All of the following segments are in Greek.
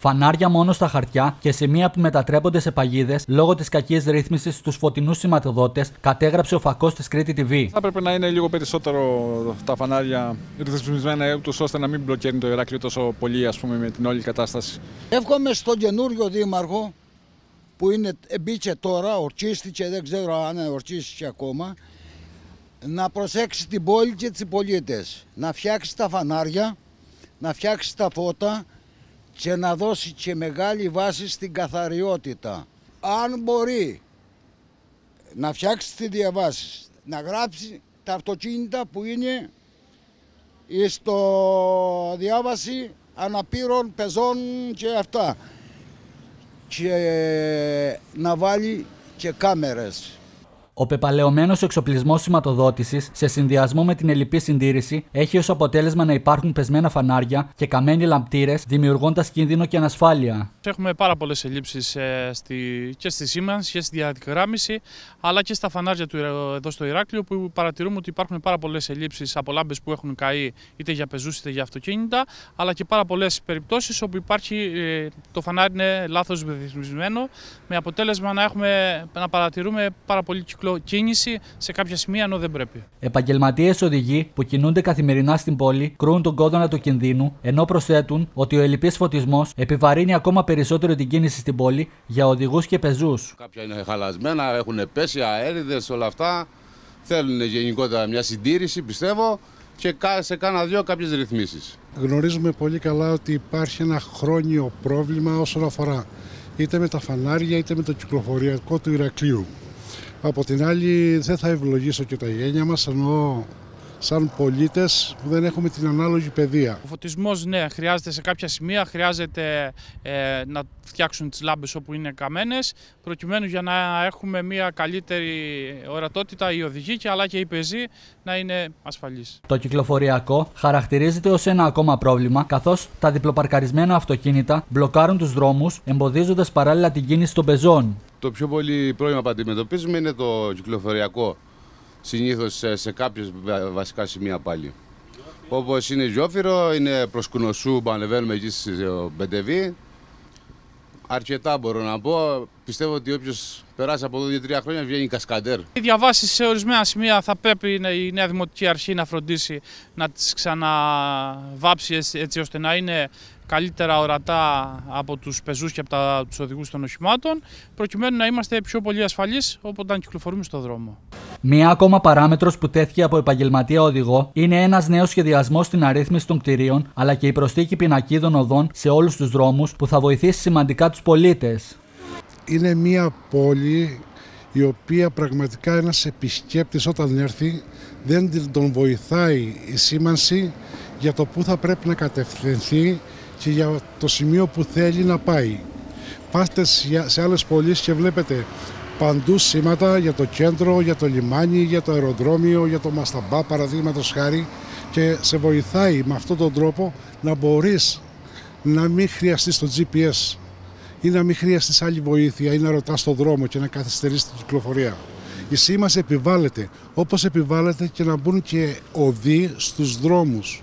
Φανάρια μόνο στα χαρτιά και σημεία που μετατρέπονται σε παγίδες λόγω της κακής ρύθμισης στους φωτεινούς σηματοδότες, κατέγραψε ο φακός της Κρήτη TV. Θα έπρεπε να είναι λίγο περισσότερο τα φανάρια ρυθμισμένα ούτως ώστε να μην μπλοκέρνει το Ηράκλειο τόσο πολύ ας πούμε, με την όλη κατάσταση. Εύχομαι στον καινούριο δήμαρχο που είναι, μπήκε τώρα, ορκίστηκε, δεν ξέρω αν ορκίστηκε ακόμα, να προσέξει την πόλη και τις πολίτες. Να φτιάξει τα φανάρια, να φτιάξει τα φώτα και να δώσει και μεγάλη βάση στην καθαριότητα. Αν μπορεί να φτιάξει τη διαβάση, να γράψει τα αυτοκίνητα που είναι στο διάβαση αναπήρων πεζών και αυτά και να βάλει και κάμερες. Ο πεπαλαιωμένος εξοπλισμός σηματοδότησης, σε συνδυασμό με την ελληπή συντήρηση, έχει ως αποτέλεσμα να υπάρχουν πεσμένα φανάρια και καμένοι λαμπτήρες, δημιουργώντας κίνδυνο και ανασφάλεια. Έχουμε πάρα πολλές ελλείψεις ε, και στη σήμανση και στη διαδικογράμμιση, αλλά και στα φανάρια του, εδώ στο Ηράκλειο, που παρατηρούμε ότι υπάρχουν πάρα πολλές ελλείψεις από λάμπες που έχουν καεί είτε για πεζούς είτε για αυτοκίνητα, αλλά και πάρα πολλές περιπτώσεις όπου υπάρχει, ε, το φανάρι είναι λάθος ρυθμισμένο, με αποτέλεσμα να, έχουμε, να παρατηρούμε πάρα πολύ κυκλο κίνηση σε κάποια σημεία ενώ δεν πρέπει. Επαγγελματίες οδηγοί που κινούνται καθημερινά στην πόλη κρούν τον κόδωνα του κινδύνου, ενώ προσθέτουν ότι ο ελληπή φωτισμός επιβαρύνει ακόμα περισσότερο την κίνηση στην πόλη για οδηγούς και πεζούς. Κάποια είναι χαλασμένα, έχουν πέσει αέριδες, όλα αυτά. Θέλουν γενικότερα μια συντήρηση, πιστεύω, και σε κάνα δυο κάποιες ρυθμίσεις. Γνωρίζουμε πολύ καλά ότι υπάρχει ένα χρόνιο πρόβλημα όσον αφορά είτε με τα φανάρια είτε με το κυκλοφοριακό του Ηρακλείου. Από την άλλη δεν θα ευλογήσω και τα γένια μας, ενώ σαν πολίτες που δεν έχουμε την ανάλογη παιδεία. Ο φωτισμός, ναι, χρειάζεται σε κάποια σημεία, χρειάζεται ε, να φτιάξουν τις λάμπες όπου είναι καμένες, προκειμένου για να έχουμε μια καλύτερη ορατότητα οι οδηγοί και αλλά και οι πεζοί να είναι ασφαλείς. Το κυκλοφοριακό χαρακτηρίζεται ως ένα ακόμα πρόβλημα, καθώς τα διπλοπαρκαρισμένα αυτοκίνητα μπλοκάρουν τους δρόμους, εμποδίζοντας παράλληλα την κίνηση των πεζών. Το πιο πολύ πρόβλημα που αντιμετωπίζουμε είναι το κυκλοφοριακό συνήθως σε, σε κάποιες βασικά σημεία πάλι. Όπως είναι Ζιόφυρο, είναι προς Κουνοσού που ανεβαίνουμε εκεί στη Μπεντεβή. Αρκετά μπορώ να πω. Πιστεύω ότι όποιος περάσει από εδώ 2-3 χρόνια βγαίνει κασκαντέρ. Οι διαβάσεις σε ορισμένα σημεία θα πρέπει η Νέα Δημοτική Αρχή να φροντίσει να τις ξαναβάψει έτσι ώστε να είναι καλύτερα ορατά από τους πεζούς και από του τους οδηγούς των οχημάτων προκειμένου να είμαστε πιο πολύ ασφαλείς όταν κυκλοφορούμε στο δρόμο. Μία ακόμα παράμετρος που τέθηκε από επαγγελματία οδηγό είναι ένας νέος σχεδιασμός στην αρρύθμιση των κτηρίων αλλά και η προσθήκη πινακίδων οδών σε όλους τους δρόμους που θα βοηθήσει σημαντικά τους πολίτες. Είναι μία πόλη η οποία πραγματικά ένας επισκέπτης όταν έρθει δεν τον βοηθάει η σήμανση για το που θα πρέπει να κατευθυνθεί και για το σημείο που θέλει να πάει. Πάστε σε άλλες πόλεις και βλέπετε παντού σήματα για το κέντρο, για το λιμάνι, για το αεροδρόμιο, για το Μασταμπά παραδείγματος χάρη και σε βοηθάει με αυτόν τον τρόπο να μπορείς να μην χρειαστείς το GPS ή να μην χρειαστείς άλλη βοήθεια ή να ρωτάς τον δρόμο και να καθυστερείς την κυκλοφορία. Η σήμαση επιβάλλεται, όπως επιβάλλεται και να μπουν και οδοί στους δρόμους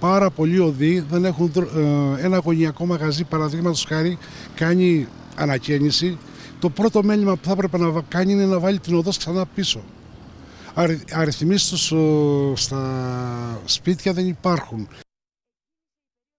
πάρα πολλοί οδοί δεν έχουν ε, ένα αγωνιακό μαγαζί. Παραδείγματος χάρη κάνει ανακαίνιση. Το πρώτο μέλημα που θα έπρεπε να κάνει είναι να βάλει την οδό ξανά πίσω. Αριθμίσεις στα σπίτια δεν υπάρχουν